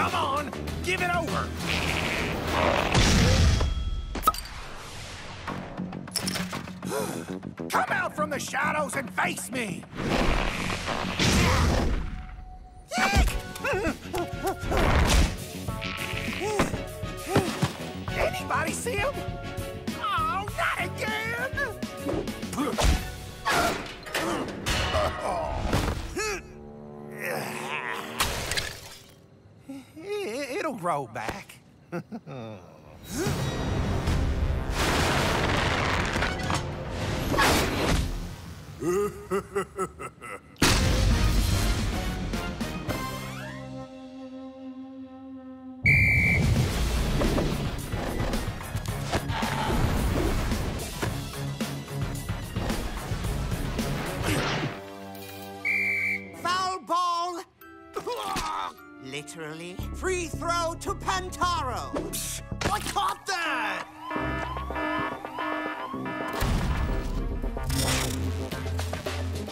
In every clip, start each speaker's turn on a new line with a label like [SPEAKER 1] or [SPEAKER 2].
[SPEAKER 1] Come on, give it over. Come out from the shadows and face me. It'll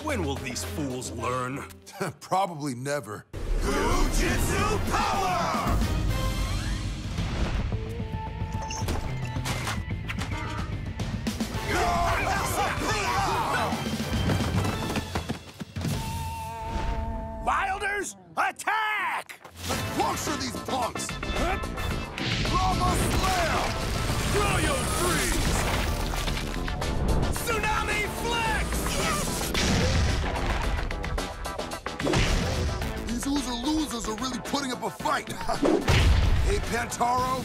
[SPEAKER 1] When will these fools learn?
[SPEAKER 2] Probably never.
[SPEAKER 1] Goo Jit Zu power! Wilders, attack!
[SPEAKER 2] Puncture these punks!
[SPEAKER 1] Lava Slam! Cryo Freeze!
[SPEAKER 2] Losers are really putting up a fight. hey, Pantaro.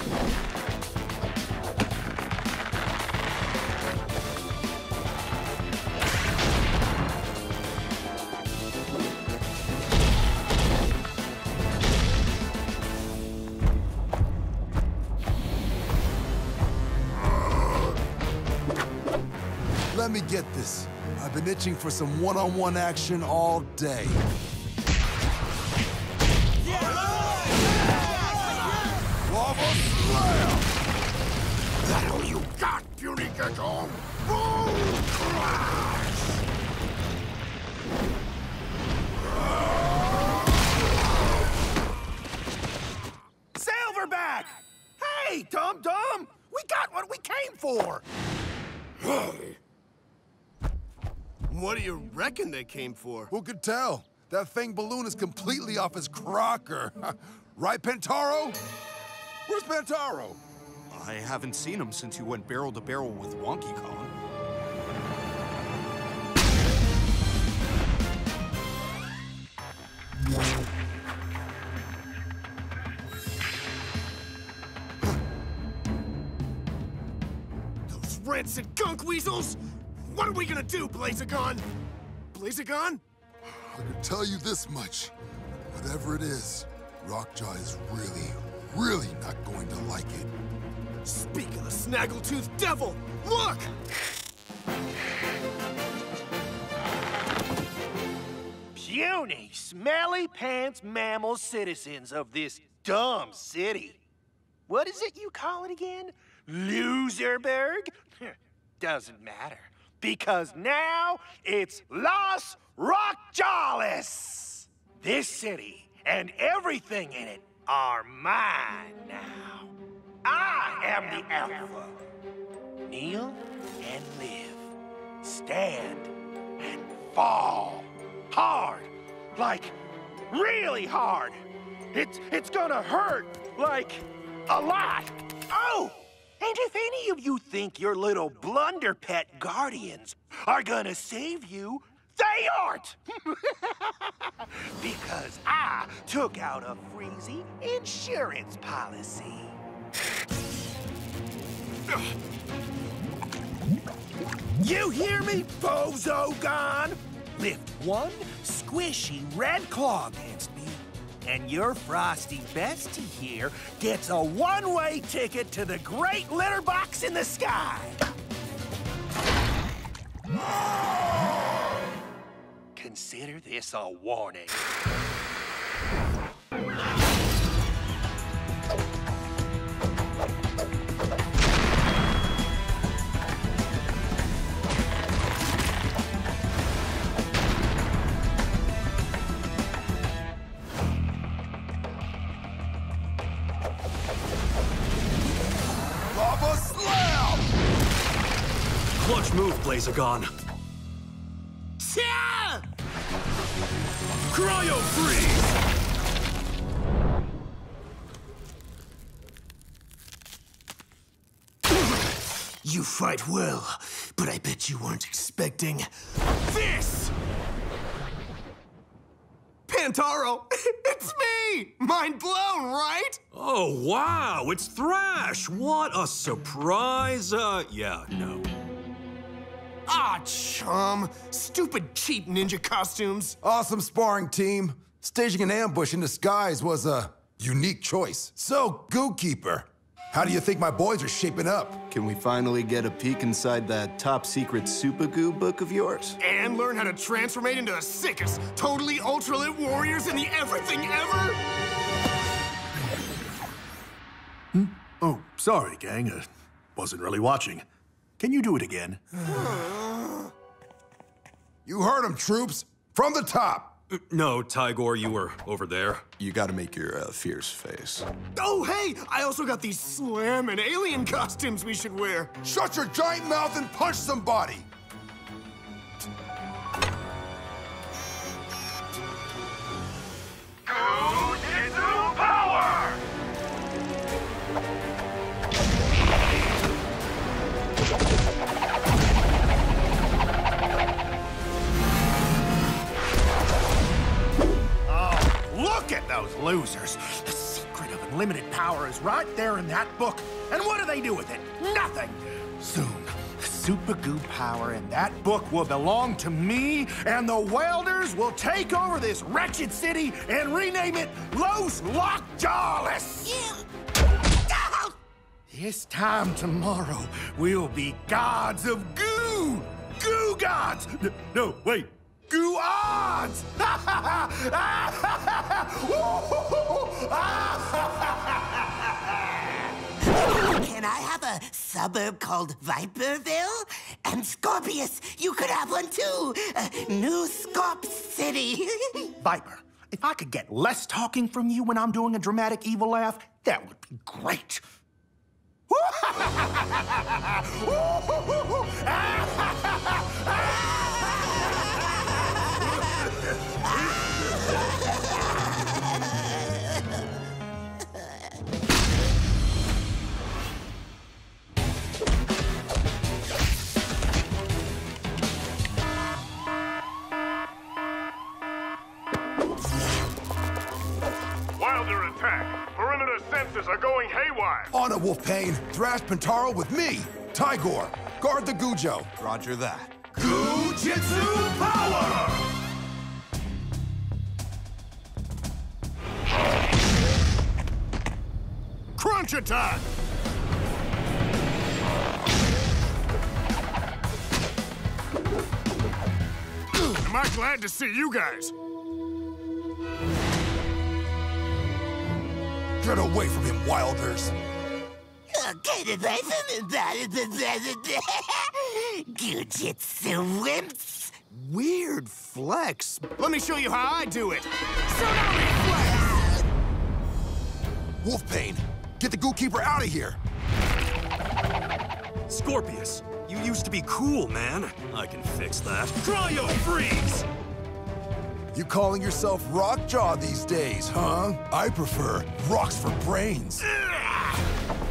[SPEAKER 2] Let me get this. I've been itching for some one-on-one action all day. Lava Slam!
[SPEAKER 1] That all you got, puny gecko? Boom Crash! Silverback! Hey, Dum Dum! We got what we came for! Hey!
[SPEAKER 3] What do you reckon they came for?
[SPEAKER 2] Who could tell? That Fang balloon is completely off his crocker. right, Pantaro? Where's Pantaro?
[SPEAKER 3] I haven't seen him since you went barrel to barrel with Wonky Kong.
[SPEAKER 1] Those rancid gunk weasels! What are we gonna do, Blazagon? Blazagon?
[SPEAKER 2] I can tell you this much. Whatever it is, Rockjaw is really, really not going to like it.
[SPEAKER 1] Speak of the snaggletooth devil! Look! Puny, smelly pants mammal citizens of this dumb city. What is it you call it again? Loserberg? Doesn't matter. Because now it's Los Rockjawless! This city and everything in it are mine now. I am the Alpha. Kneel and live. Stand and fall. Hard. Like, really hard. It's, it's gonna hurt. Like, a lot. Oh! And if any of you think your little blunder pet guardians are gonna save you, they aren't! because I took out a freezy insurance policy. You hear me, Bozogon? Lift one squishy red claw against me, and your frosty bestie here gets a one-way ticket to the great litter box in the sky. Consider this a warning.
[SPEAKER 4] Lava slam! Clutch move, Blazagon. Cryo freeze!
[SPEAKER 5] You fight well, but I bet you weren't expecting this! Pantaro, it's me! Mind blown, right?
[SPEAKER 4] Oh, wow, it's Thrash! What a surprise! Uh, yeah, no.
[SPEAKER 5] Ah, chum. Stupid, cheap ninja costumes.
[SPEAKER 2] Awesome sparring team. Staging an ambush in disguise was a unique choice. So, Goo Keeper, how do you think my boys are shaping up?
[SPEAKER 6] Can we finally get a peek inside that top secret Super Goo book of yours?
[SPEAKER 5] And learn how to transformate into the sickest, totally ultra-lit warriors in the everything ever? Hmm?
[SPEAKER 7] Oh, sorry, gang. Uh, wasn't really watching. Can you do it again?
[SPEAKER 2] You heard him, troops. From the top.
[SPEAKER 4] No, Tygor, you were over there.
[SPEAKER 6] You gotta make your uh, fierce face.
[SPEAKER 5] Oh, hey! I also got these slamming alien costumes we should wear.
[SPEAKER 2] Shut your giant mouth and punch somebody.
[SPEAKER 1] Goo Jit Zu those losers. The secret of unlimited power is right there in that book. And what do they do with it? Nothing. Soon, the super goo power in that book will belong to me, and the Wilders will take over this wretched city and rename it Los Rockjawless. This time tomorrow, we'll be gods of goo! Goo gods! No, wait. Goo odds!
[SPEAKER 8] Can I have a suburb called Viperville? And Scorpius, you could have one too. Uh, New Scorp City.
[SPEAKER 1] Viper, if I could get less talking from you when I'm doing a dramatic evil laugh, that would be great.
[SPEAKER 9] Perimeter sensors are going haywire.
[SPEAKER 2] On it, Wolfpain. Thrash Pantaro with me, Tigor. Guard the Gujo.
[SPEAKER 3] Roger that.
[SPEAKER 1] Goo Jit Zu power!
[SPEAKER 7] Crunch attack! Am I glad to see you guys?
[SPEAKER 2] Get away from him, Wilders.
[SPEAKER 8] Get away from me, Goo Jit Zu wimps.
[SPEAKER 5] Weird flex. Let me show you how I do it. Tsunami flex!
[SPEAKER 2] Wolfpain, get the Goo Keeper out of here.
[SPEAKER 4] Scorpius, you used to be cool, man. I can fix that. Cryo freeze!
[SPEAKER 2] You calling yourself Rockjaw these days, huh? I prefer rocks for brains.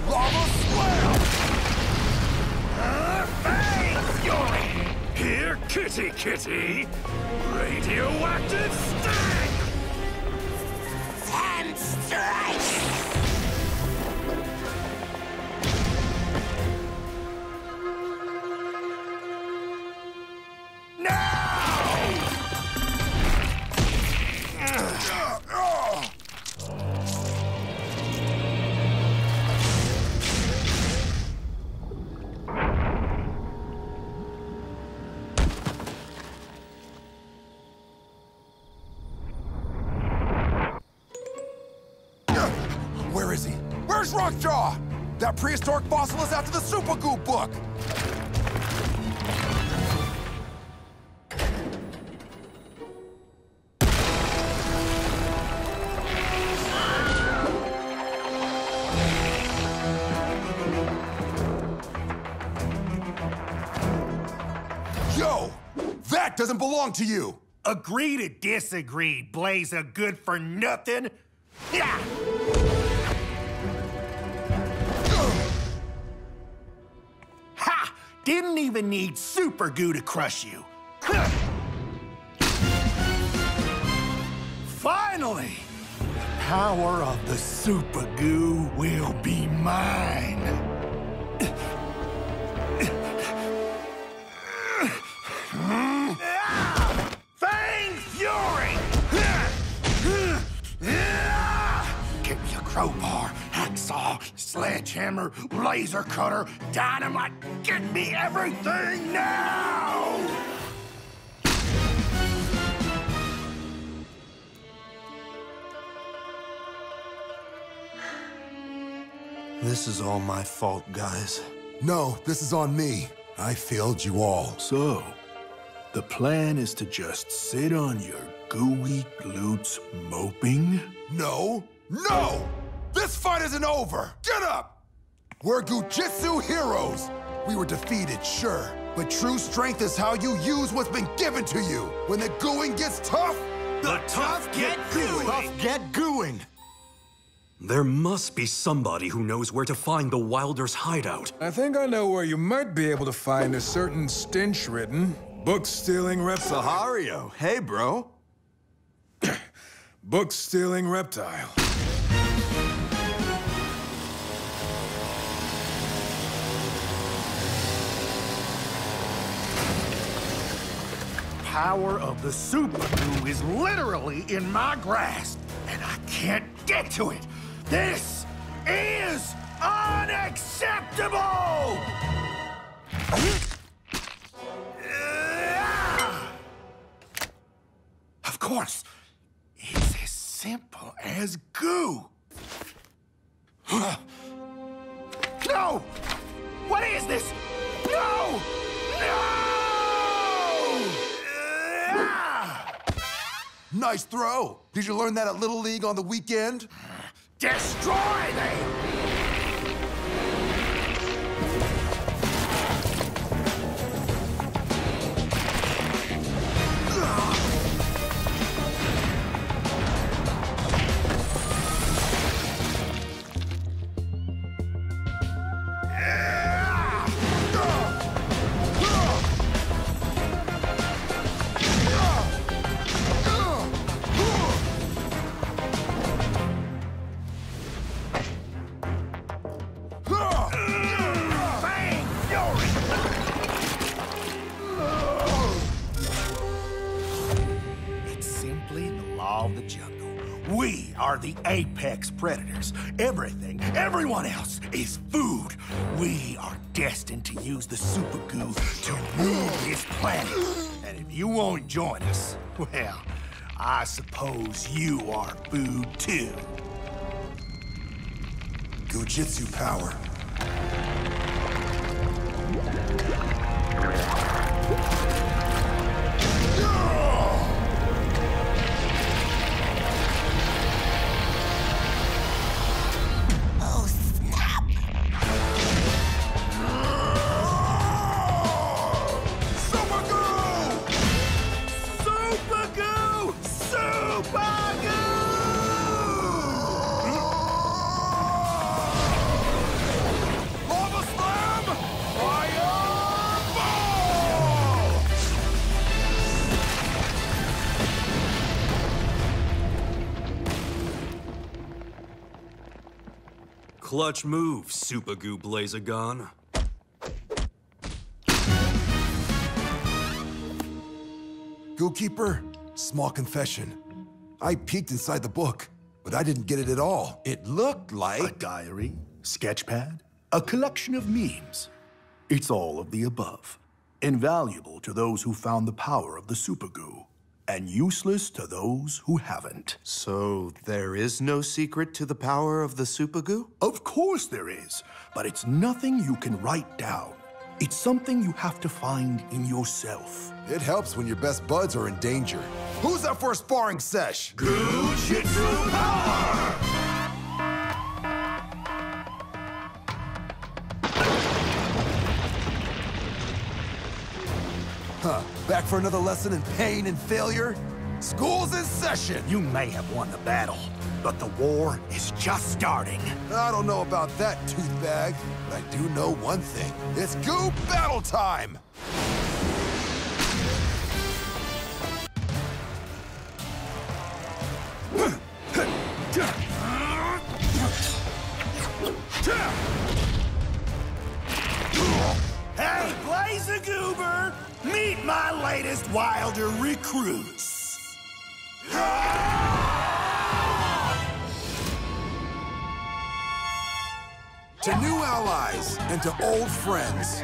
[SPEAKER 2] Lava Slam!
[SPEAKER 4] Here, kitty kitty! Radioactive sting!
[SPEAKER 8] Sand
[SPEAKER 2] That prehistoric fossil is after the Super Goo book. Yo! That doesn't belong to you!
[SPEAKER 1] Agree to disagree, Blazer good for nothing. Even need super goo to crush you. Finally! The power of the super goo will be mine. Sledgehammer, laser cutter, dynamite. Get me everything now!
[SPEAKER 6] This is all my fault, guys.
[SPEAKER 2] No, this is on me. I failed you all.
[SPEAKER 7] So, the plan is to just sit on your gooey glutes moping?
[SPEAKER 2] No, no! This fight isn't over! Get up! We're Goo Jit Zu heroes! We were defeated, sure, but true strength is how you use what's been given to you. When the going gets tough,
[SPEAKER 1] The tough get gooey!
[SPEAKER 2] tough get gooing.
[SPEAKER 4] There must be somebody who knows where to find the Wilder's hideout.
[SPEAKER 10] I think I know where you might be able to find a certain stench-ridden, book-stealing reptile.
[SPEAKER 6] Sahario, hey, bro.
[SPEAKER 10] Book-stealing reptile.
[SPEAKER 1] The power of the super goo is literally in my grasp, and I can't get to it. This is unacceptable! Of course, it's as simple as goo. No! What is this? No! No!
[SPEAKER 2] Nice throw. Did you learn that at Little League on the weekend?
[SPEAKER 1] Destroy them! Apex predators. Everything, everyone else is food. We are destined to use the super goo to rule this planet. And if you won't join us, well, I suppose you are food too.
[SPEAKER 2] Goo Jit Zu power.
[SPEAKER 4] Clutch move, Super Goo Blazagon.
[SPEAKER 2] Goo Keeper, small confession. I peeked inside the book, but I didn't get it at all. It looked like...
[SPEAKER 7] A
[SPEAKER 2] like.
[SPEAKER 7] diary, sketchpad, a collection of memes. It's all of the above. Invaluable to those who found the power of the super goo, and useless to those who haven't.
[SPEAKER 6] So there is no secret to the power of the super goo?
[SPEAKER 7] Of course there is, but it's nothing you can write down. It's something you have to find in yourself.
[SPEAKER 2] It helps when your best buds are in danger. Who's up for a sparring sesh?
[SPEAKER 1] Goo Jit
[SPEAKER 2] Zu power! Back for another lesson in pain and failure? School's in session!
[SPEAKER 5] You may have won the battle, but the war is just starting.
[SPEAKER 2] I don't know about that, Toothbag, but I do know one thing. It's Goo Battle time!
[SPEAKER 1] Hey, Blaze Goober! Meet my latest Wilder recruits.
[SPEAKER 2] To new allies and to old friends.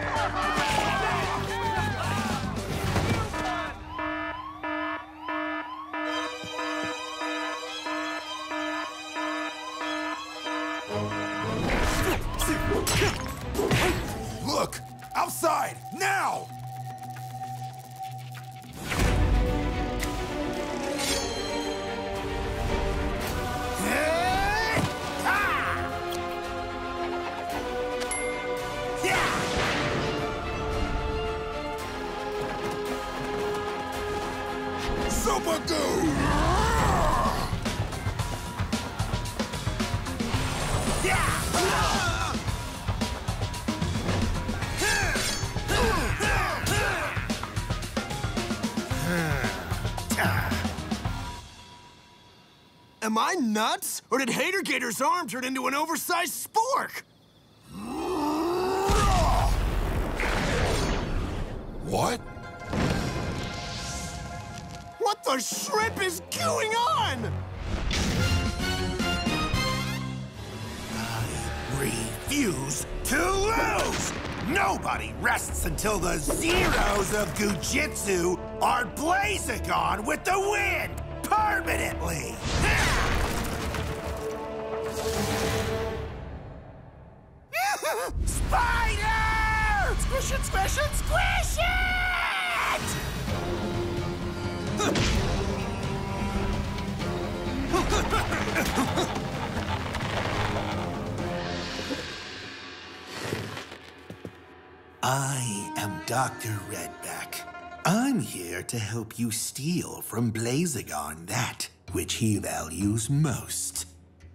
[SPEAKER 5] Am I nuts? Or did Hater Gator's arm turn into an oversized spork?
[SPEAKER 2] What?
[SPEAKER 5] The shrimp is going on?
[SPEAKER 1] I Refuse to lose! Nobody rests until the zeros of Goo Jit Zu are Blazagon with the wind permanently! Spider! Squish it, squish it, squish it!
[SPEAKER 11] I am Dr. Redback. I'm here to help you steal from Blazagon that which he values most.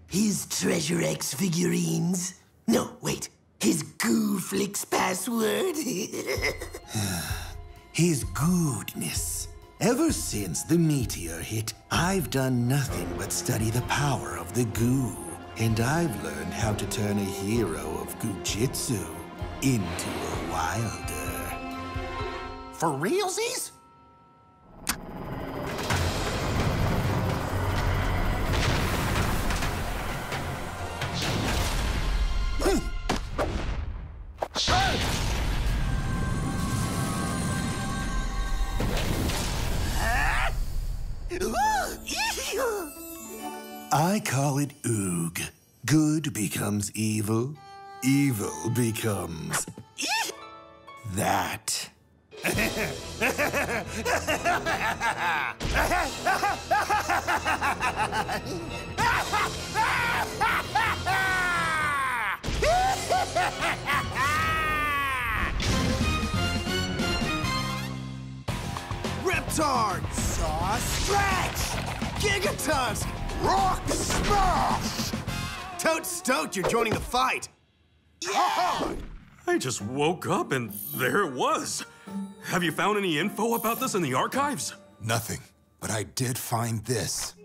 [SPEAKER 8] His Treasure X figurines. No, wait. His Gooflix password.
[SPEAKER 11] His goodness. Ever since the meteor hit, I've done nothing but study the power of the goo. And I've learned how to turn a hero of Goo Jit Zu into a wilder.
[SPEAKER 1] For realsies?
[SPEAKER 11] I call it Oog. Good becomes evil. Evil becomes that.
[SPEAKER 5] Reptar! Saw Stretch! Gigatusk! Rock Smash! Totes stoked you're joining the fight! Yeah!
[SPEAKER 4] I just woke up and there it was. Have you found any info about this in the archives?
[SPEAKER 2] Nothing. But I did find this.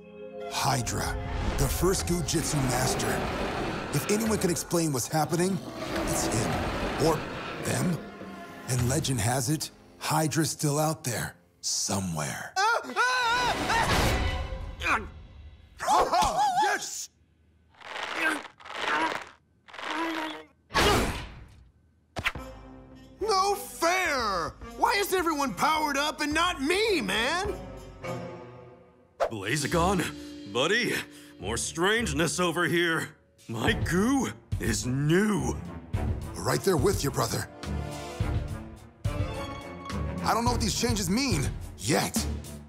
[SPEAKER 2] Hydra, the first Goo Jit Zu master. If anyone can explain what's happening, it's him. Or them. And legend has it, Hydra's still out there. Somewhere. Yes!
[SPEAKER 5] No fair! Why is everyone powered up and not me, man?
[SPEAKER 4] Blazagon, buddy, more strangeness over here. My goo is new.
[SPEAKER 2] Right there with you, brother. I don't know what these changes mean yet,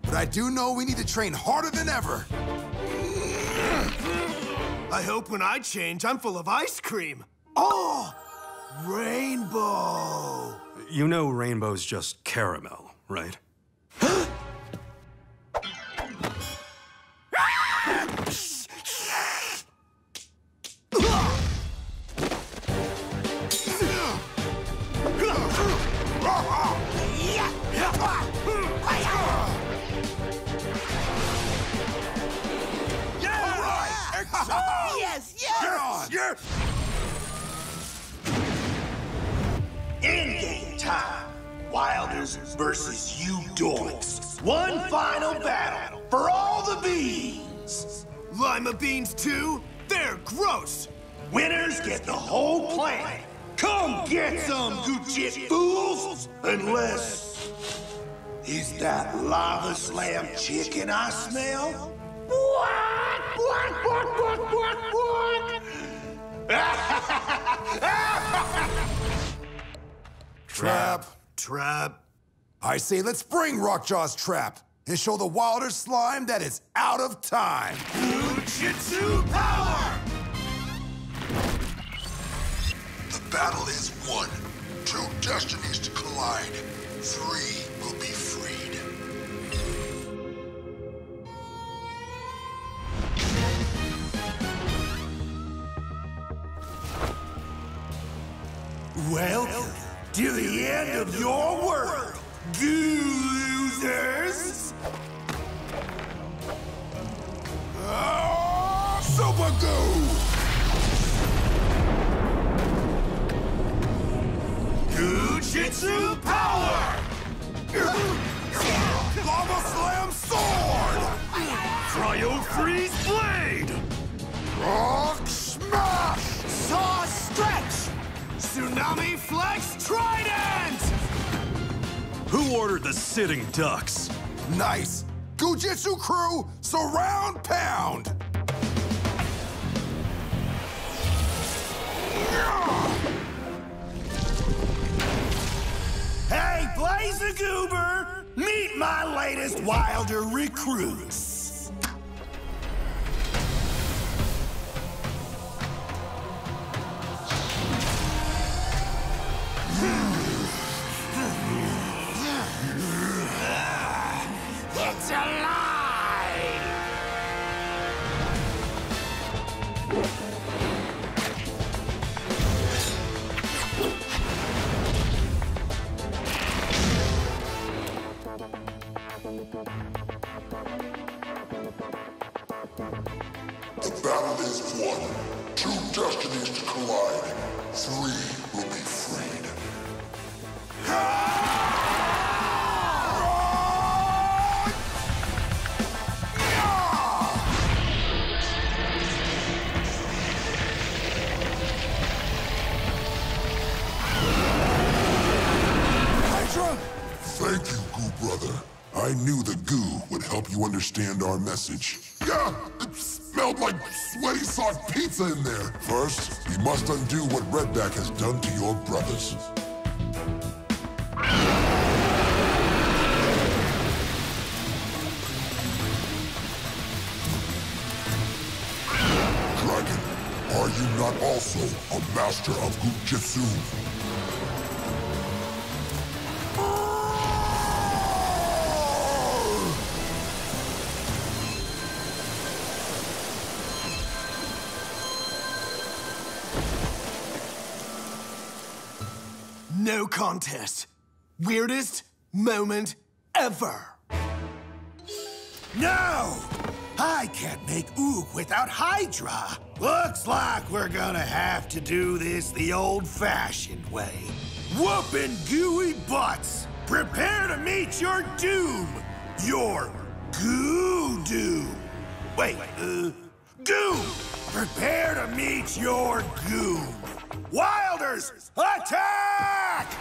[SPEAKER 2] but I do know we need to train harder than ever.
[SPEAKER 5] I hope when I change, I'm full of ice cream. Oh! Rainbow!
[SPEAKER 4] You know rainbow's just caramel, right?
[SPEAKER 1] lava slam chicken I smell? What? What? What? What? What? What?
[SPEAKER 2] Trap.
[SPEAKER 5] Trap.
[SPEAKER 2] I say let's bring Rockjaw's trap and show the Wilder slime that it's out of time.
[SPEAKER 1] Jitsu power!
[SPEAKER 12] The battle is won. Two destinies to collide. Three
[SPEAKER 1] Welcome to the end of your world, goo losers!
[SPEAKER 2] Ah, Super Goo!
[SPEAKER 1] Jujitsu power!
[SPEAKER 2] Lava Slam Sword!
[SPEAKER 4] Cryo Freeze Blade!
[SPEAKER 2] Rock
[SPEAKER 5] Tsunami flex trident!
[SPEAKER 4] Who ordered the sitting ducks?
[SPEAKER 2] Nice! Goo Jit Zu crew, surround pound!
[SPEAKER 1] Hey, Blaze Goober! Meet my latest Wilder recruits!
[SPEAKER 12] Message. Yeah, it smelled like sweaty soft pizza in there. First, we must undo what Redback has done to your brothers. Dragon, are you not also a master of Goo
[SPEAKER 5] Jit Zu? Contest. Weirdest moment ever.
[SPEAKER 1] No! I can't make Ook without Hydra. Looks like we're gonna have to do this the old-fashioned way. Whooping gooey butts. Prepare to meet your doom. Your goo doom. Wait, wait, uh, goo. Prepare to meet your goom. Wilders, attack!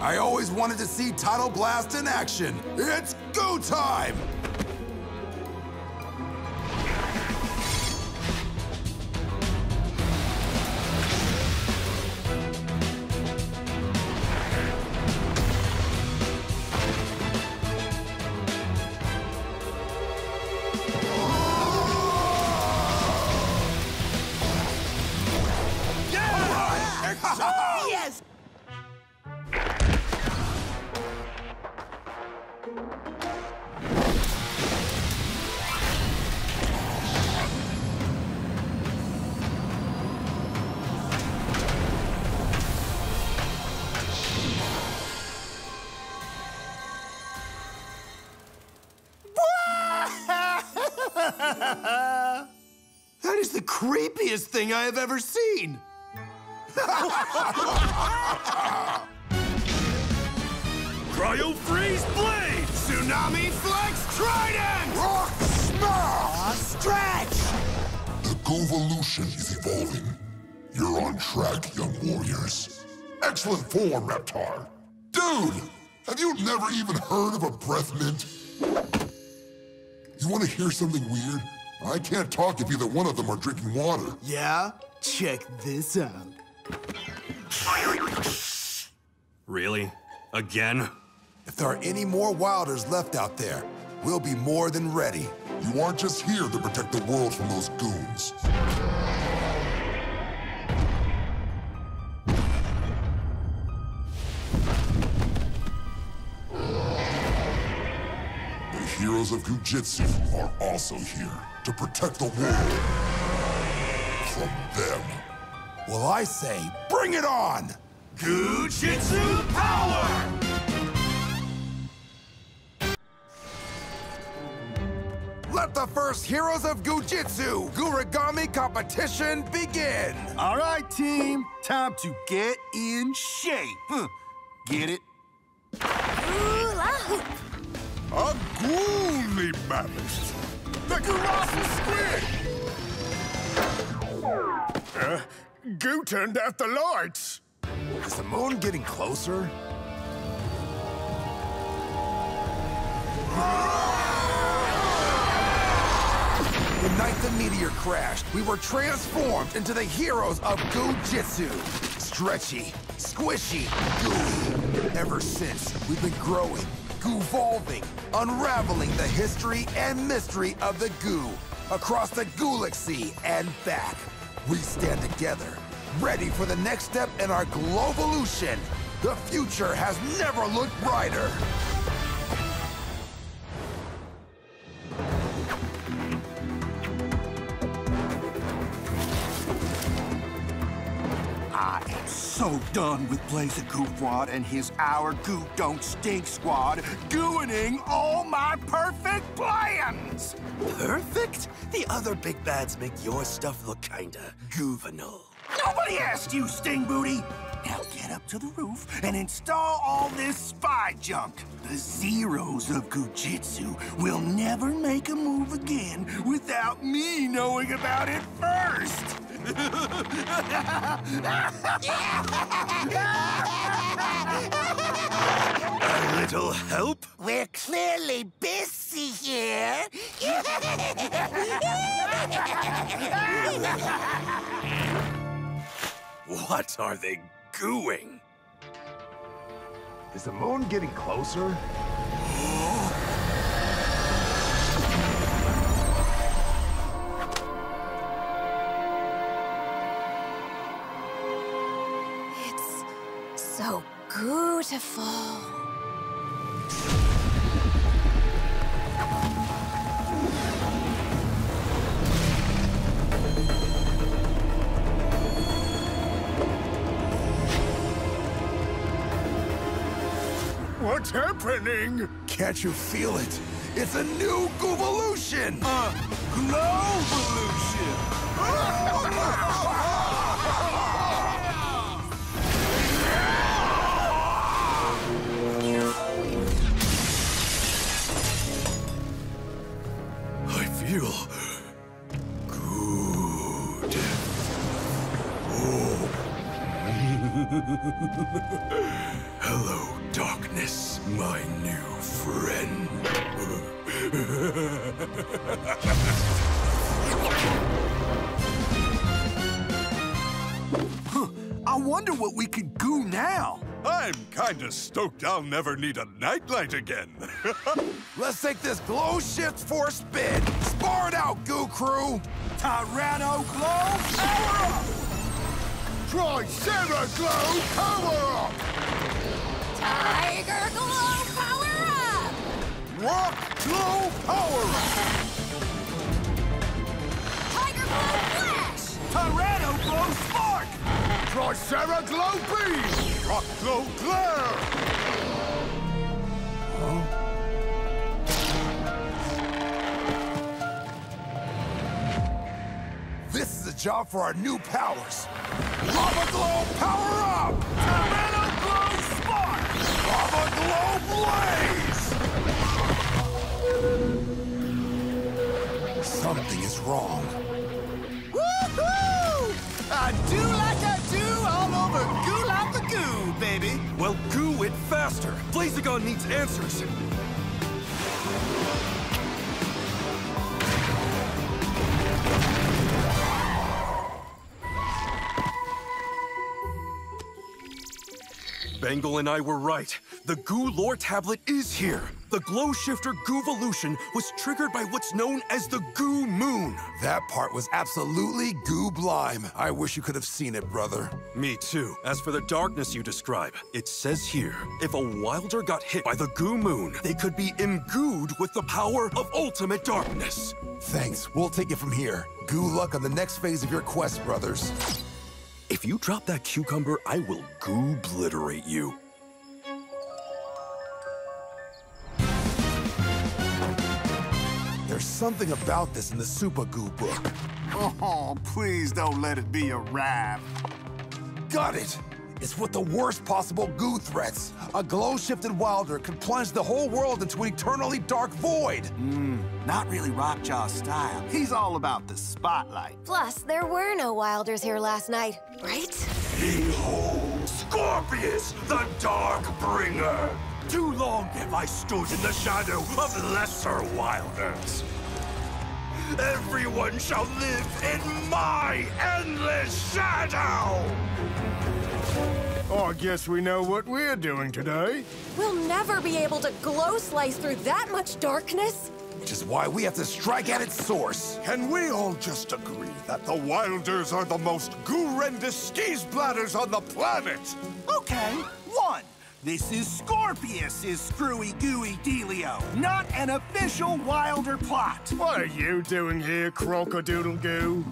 [SPEAKER 2] I always wanted to see Tidal Blast in action. It's go time!
[SPEAKER 4] Creepiest thing I have ever seen.
[SPEAKER 13] Cryo Freeze Blade!
[SPEAKER 4] Tsunami Flex Trident!
[SPEAKER 12] Rock Smash!
[SPEAKER 8] Ah, stretch!
[SPEAKER 12] The Goovolution is evolving. You're on track, young warriors. Excellent form, Reptar. Dude, have you never even heard of a breath mint? You want to hear something weird? I can't talk if either one of them are drinking water.
[SPEAKER 4] Yeah? Check this out.
[SPEAKER 13] Really? Again?
[SPEAKER 2] If there are any more Wilders left out there, we'll be more than ready.
[SPEAKER 12] You aren't just here to protect the world from those goons. Heroes of Goo Jit Zu are also here to protect the world from them.
[SPEAKER 2] Well, I say, bring it on!
[SPEAKER 4] Goo Jit Zu Power!
[SPEAKER 2] Let the first Heroes of Goo Jit Zu Gurigami competition begin!
[SPEAKER 5] All right, team. Time to get in shape. Get it?
[SPEAKER 12] A ghouly mammoth! The colossal squid!
[SPEAKER 14] Uh, Goo turned out the lights.
[SPEAKER 2] Is the moon getting closer? The night the meteor crashed, we were transformed into the heroes of Goo Jit Zu. Stretchy, squishy, gooey. Ever since, we've been growing, goo-volving, unraveling the history and mystery of the goo across the Galaxy and back. We stand together, ready for the next step in our Glovolution. The future has never looked brighter.
[SPEAKER 5] So done with Blazer Goofwad and his Our Goo Don't Stink squad gooining all my perfect plans!
[SPEAKER 4] Perfect? The other big bads make your stuff look kinda juvenile.
[SPEAKER 5] Nobody asked you, Sting Booty! Now get up to the roof and install all this spy junk. The Zeros of Goo Jit Zu will never make a move again without me knowing about it first!
[SPEAKER 4] A little help?
[SPEAKER 8] We're clearly busy here.
[SPEAKER 4] What are they gooing?
[SPEAKER 2] Is the moon getting closer?
[SPEAKER 15] It's so beautiful.
[SPEAKER 14] What's happening?
[SPEAKER 2] Can't you feel it? It's a new Goovolution!
[SPEAKER 5] Uh, Glovolution!
[SPEAKER 4] I feel good. Oh. Hello, darkness, my new friend.
[SPEAKER 5] I wonder what we could goo now.
[SPEAKER 14] I'm kinda stoked I'll never need a nightlight again.
[SPEAKER 2] Let's take this glow shift for a spin. Spar it out, Goo Crew!
[SPEAKER 5] Tyranno Glow, power up!
[SPEAKER 12] Try Sarah Glow Power Up!
[SPEAKER 15] Tiger Glow Power Up!
[SPEAKER 12] Rock Glow Power Up!
[SPEAKER 15] Tiger Glow Flash!
[SPEAKER 5] Tyranno Glow Spark!
[SPEAKER 12] Try Glow Beam! Rock Glow Glare! Huh?
[SPEAKER 2] This is a job for our new powers. Lava Glow, power up! Wrong.
[SPEAKER 1] Woohoo! I do like I do all over Goo Like the Goo, baby.
[SPEAKER 16] Well, goo it faster. Blazagon needs answers. Bengal and I were right. The Goo Lore tablet is here. The Glow Shifter Goovolution was triggered by what's known as the Goo Moon.
[SPEAKER 2] That part was absolutely gooblime. I wish you could have seen it, brother.
[SPEAKER 16] Me too. As for the darkness you describe, it says here, if a Wilder got hit by the Goo Moon, they could be imbued with the power of ultimate darkness.
[SPEAKER 2] Thanks. We'll take it from here. Goo luck on the next phase of your quest, brothers.
[SPEAKER 16] If you drop that cucumber, I will goo-obliterate you.
[SPEAKER 2] There's something about this in the Super Goo book.
[SPEAKER 1] Oh, please don't let it be a rhyme.
[SPEAKER 2] Got it! It's with the worst possible goo threats. A glow-shifted Wilder could plunge the whole world into an eternally dark void.
[SPEAKER 1] Hmm, not really Rockjaw's style. He's all about the spotlight.
[SPEAKER 15] Plus, there were no Wilders here last night, right?
[SPEAKER 4] Behold, Scorpius, the Dark Bringer. Too long have I stood in the shadow of lesser Wilders. Everyone shall live in my endless shadow!
[SPEAKER 9] I guess we know what we're doing today.
[SPEAKER 15] We'll never be able to glow slice through that much darkness.
[SPEAKER 2] Which is why we have to strike at its source.
[SPEAKER 14] Can we all just agree that the Wilders are the most goo-rendous skis bladders on the planet?
[SPEAKER 1] Okay, one. This is Scorpius' screwy gooey dealio, not an official Wilder plot.
[SPEAKER 9] What are you doing here, Crocodoodle Goo?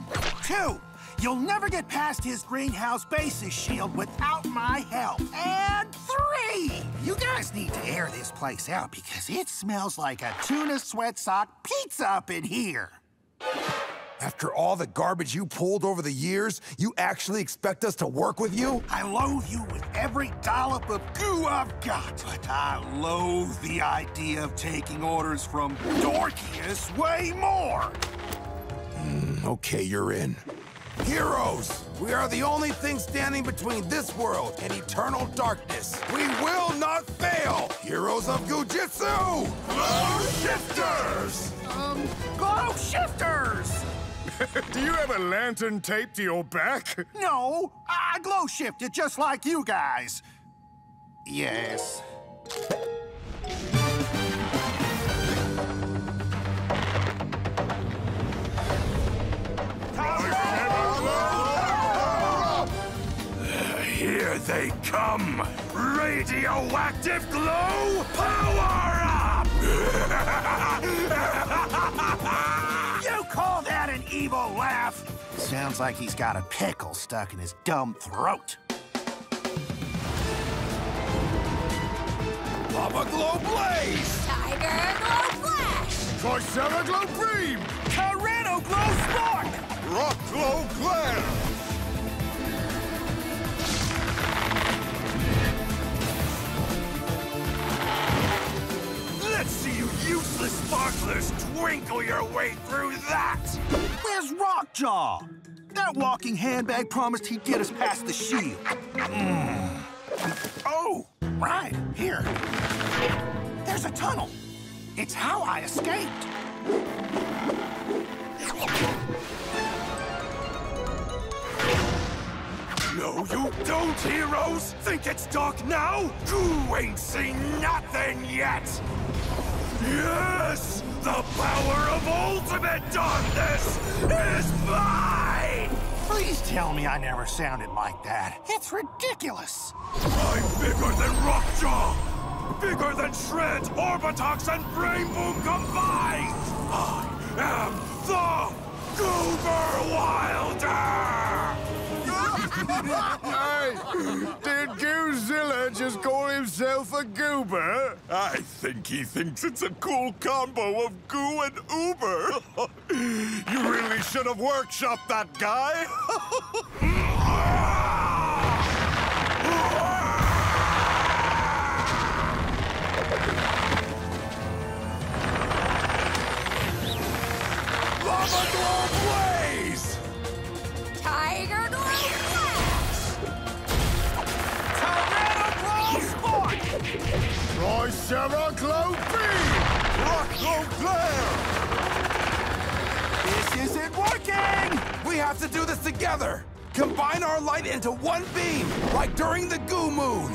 [SPEAKER 1] Two, you'll never get past his greenhouse basis shield without my help. And three, you guys need to air this place out because it smells like a tuna sweat sock pizza up in here.
[SPEAKER 2] After all the garbage you pulled over the years, you actually expect us to work with you?
[SPEAKER 1] I loathe you with every dollop of goo I've got. But I loathe the idea of taking orders from Dorkius way more.
[SPEAKER 2] Mm, okay, you're in. Heroes! We are the only thing standing between this world and eternal darkness. We will not fail! Heroes of Goo Jit Zu! Glow Shifters!
[SPEAKER 1] Um, glow shifters!
[SPEAKER 9] Do you have a lantern taped to your back?
[SPEAKER 1] No, I glow shifted just like you guys. Yes.
[SPEAKER 4] Here they come! Radioactive glow, power up!
[SPEAKER 1] You call that an evil laugh? Sounds like he's got a pickle stuck in his dumb throat.
[SPEAKER 2] Lava Glow Blaze!
[SPEAKER 15] Tiger Glow Flash!
[SPEAKER 9] Tricera Glow Beam!
[SPEAKER 1] Tyranno Glow Spark!
[SPEAKER 14] Rock Glow Glare!
[SPEAKER 4] Useless sparklers twinkle your way through that!
[SPEAKER 1] Where's Rockjaw? That walking handbag promised he'd get us past the shield. Mm. Oh, right, here. There's a tunnel. It's how I escaped.
[SPEAKER 4] No, you don't, heroes! Think it's dark now? You ain't seen nothing yet! Yes! The power of ultimate darkness is mine!
[SPEAKER 1] Please tell me I never sounded like that. It's ridiculous.
[SPEAKER 4] I'm bigger than Rockjaw! Bigger than Shred, Orbitox, and Brain Boom combined! I am the Goober Wilder!
[SPEAKER 9] hey, did Goozilla just call himself
[SPEAKER 14] a goober? I think he thinks it's a cool combo of goo and uber. you really should have workshopped that guy. Lava Tricera Glow Beam! Rock Glow Glare!
[SPEAKER 2] This isn't working! We have to do this together! Combine our light into one beam, like during the Goo Moon!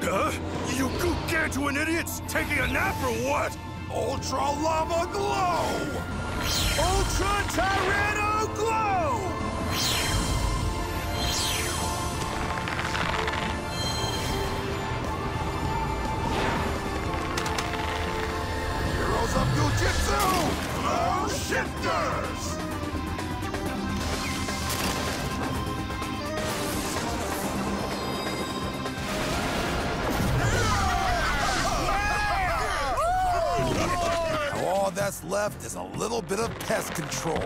[SPEAKER 4] Huh? You gargantuan idiots taking a nap or what?
[SPEAKER 2] Ultra Lava Glow! Ultra Tyranno Glow! All that's left is a little bit of pest control.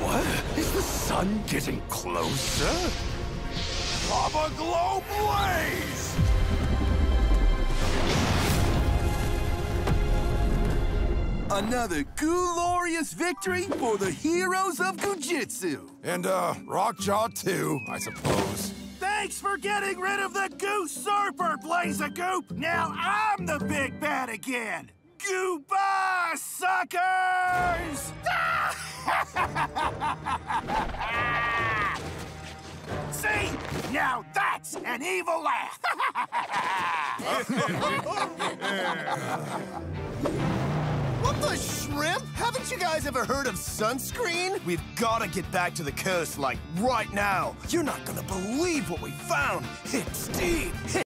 [SPEAKER 4] What? Is the sun getting closer?
[SPEAKER 14] Lava Glow Blaze!
[SPEAKER 17] Another glorious victory for the heroes of Goo Jit Zu.
[SPEAKER 2] And, uh, Rockjaw too, I suppose.
[SPEAKER 1] Thanks for getting rid of the goose usurper, Blazagoop! Now I'm the big bad again! Goodbye, suckers! See? Now that's an evil laugh!
[SPEAKER 5] The shrimp? Haven't you guys ever heard of sunscreen? We've got to get back to the coast, like, right now. You're not gonna believe what we found. Hit Steve! Hit